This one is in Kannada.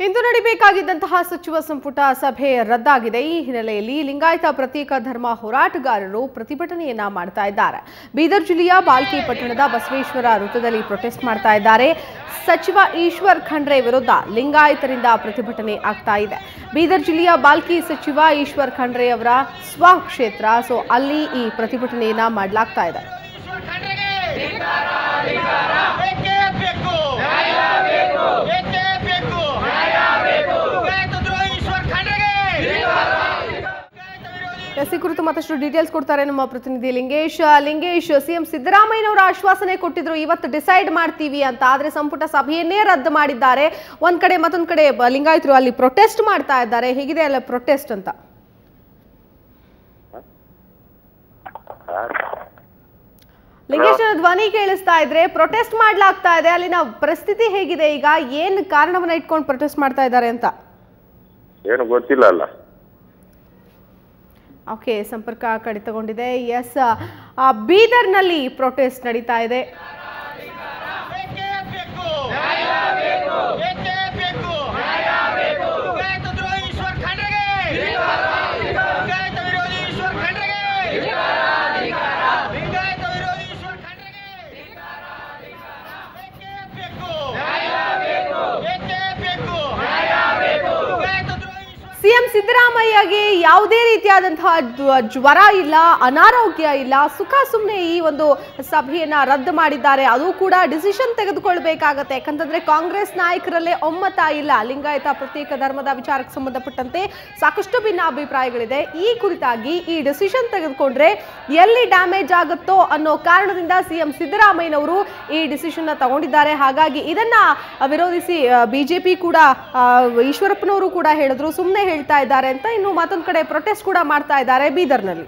ಇಂದು ನಡಿಬೇಕಾಗಿದ್ದಂತಹ ಸಚಿವ ಸಂಪುಟ ಸಭೆ ರದ್ದಾಗಿದೆ. ಈ ಹಿನ್ನೆಲೆಯಲ್ಲಿ ಲಿಂಗಾಯತ ಪ್ರತ್ಯೇಕ ಧರ್ಮ ಹೋರಾಟಗಾರರು ಪ್ರತಿಭಟನೆಯನ್ನ ಮಾಡ್ತಾ ಇದ್ದಾರೆ. ಬೀದರ್ ಜಿಲ್ಲೆಯ ಬಾಲ್ಕಿ ಪಟ್ಟಣದ ಬಸವೇಶ್ವರ ವೃತ್ತದಲ್ಲಿ ಪ್ರೊಟೆಸ್ಟ್ ಮಾಡ್ತಾ ಇದ್ದಾರೆ. ಸಚಿವ ಈಶ್ವರ್ ಖಂಡ್ರೆ ವಿರುದ್ಧ ಲಿಂಗಾಯತರಿಂದ ಪ್ರತಿಭಟನೆ ಆಗ್ತಾ ಇದೆ. ಬೀದರ್ ಜಿಲ್ಲೆಯ ಬಾಲ್ಕಿ ಸಚಿವ ಈಶ್ವರ್ ಖಂಡ್ರೆ ಅವರ ಸ್ವಕ್ಷೇತ್ರ, ಸೊ ಅಲ್ಲಿ ಈ ಪ್ರತಿಭಟನೆಯನ್ನ ಮಾಡಲಾಗ್ತಾ ಇದೆ. ಎಸ್ ಈ ಕುರಿತು ಮತ್ತಷ್ಟು ಡೀಟೇಲ್ಸ್ ಕೊಡ್ತಾರೆ ನಮ್ಮ ಪ್ರತಿನಿಧಿ ಲಿಂಗೇಶ್. ಲಿಂಗೇಶ್ ಸಿಎಂ ಸಿದ್ದರಾಮಯ್ಯನವರ ಆಶ್ವಾಸನೆ ಕೊಟ್ಟಿದ್ರು ಇವತ್ತು ಡಿಸೈಡ್ ಮಾಡ್ತೀವಿ ಅಂತ. ಆದ್ರೆ ಸಂಪುಟ ಸಭೆಯನ್ನೇ ರದ್ದು ಮಾಡಿದ್ದಾರೆ. ಒಂದ್ ಕಡೆ ಮತ್ತೊಂದ್ ಕಡೆ ಲಿಂಗಾಯತರು ಅಲ್ಲಿ ಪ್ರೊಟೆಸ್ಟ್ ಮಾಡ್ತಾ ಇದ್ದಾರೆ. ಹೇಗಿದೆ ಅಲ್ಲ ಪ್ರೊಟೆಸ್ಟ್ ಅಂತ? ಲಿಂಗೇಶ್ ಧ್ವನಿ ಕೇಳಿಸ್ತಾ ಇದ್ರೆ ಪ್ರೊಟೆಸ್ಟ್ ಮಾಡ್ಲಾಗ್ತಾ ಇದೆ. ಅಲ್ಲಿನ ಪರಿಸ್ಥಿತಿ ಹೇಗಿದೆ ಈಗ? ಏನ್ ಕಾರಣವನ್ನ ಇಟ್ಕೊಂಡು ಪ್ರೊಟೆಸ್ಟ್ ಮಾಡ್ತಾ ಇದ್ದಾರೆ ಅಂತ? ಏನು ಗೊತ್ತಿಲ್ಲ ಅಲ್ಲ. ಓಕೆ ಸಂಪರ್ಕ ಕಡಿತಗೊಂಡಿದೆ. ಎಸ್ ಬೀದರ್ನಲ್ಲಿ ಪ್ರೊಟೆಸ್ಟ್ ನಡೀತಾ ಇದೆ. ಸಿಎಂ ಸಿದ್ದರಾಮಯ್ಯಗೆ ಯಾವುದೇ ರೀತಿಯಾದಂತಹ ಜ್ವ- ಜ್ವರ ಇಲ್ಲ, ಅನಾರೋಗ್ಯ ಇಲ್ಲ, ಸುಖ ಸುಮ್ಮನೆ ಈ ಒಂದು ಸಭೆಯನ್ನ ರದ್ದು ಮಾಡಿದ್ದಾರೆ. ಅದು ಕೂಡ ಡಿಸಿಷನ್ ತೆಗೆದುಕೊಳ್ಬೇಕಾಗತ್ತೆ. ಯಾಕಂತಂದ್ರೆ ಕಾಂಗ್ರೆಸ್ ನಾಯಕರಲ್ಲೇ ಒಮ್ಮತ ಇಲ್ಲ. ಲಿಂಗಾಯತ ಪ್ರತ್ಯೇಕ ಧರ್ಮದ ವಿಚಾರಕ್ಕೆ ಸಂಬಂಧಪಟ್ಟಂತೆ ಸಾಕಷ್ಟು ಭಿನ್ನ ಅಭಿಪ್ರಾಯಗಳಿದೆ ಈ ಕುರಿತಾಗಿ ಈ ಡಿಸಿಷನ್ ತೆಗೆದುಕೊಂಡ್ರೆ ಎಲ್ಲಿ ಡ್ಯಾಮೇಜ್ ಆಗುತ್ತೋ ಅನ್ನೋ ಕಾರಣದಿಂದ ಸಿಎಂ ಸಿದ್ದರಾಮಯ್ಯನವರು ಈ ಡಿಸಿಷನ್ನ ತಗೊಂಡಿದ್ದಾರೆ. ಹಾಗಾಗಿ ಇದನ್ನ ವಿರೋಧಿಸಿ ಬಿಜೆಪಿ ಕೂಡ ಈಶ್ವರಪ್ಪನವರು ಕೂಡ ಹೇಳಿದ್ರು. ಸುಮ್ಮನೆ ಹೇಳ್ತಾ ಇದ್ದಾರೆ ಅಂತ ಇನ್ನು ಮತ್ತೊಂದು ಕಡೆ ಪ್ರೊಟೆಸ್ಟ್ ಕೂಡ ಮಾಡ್ತಾ ಇದ್ದಾರೆ ಬೀದರ್ನಲ್ಲಿ.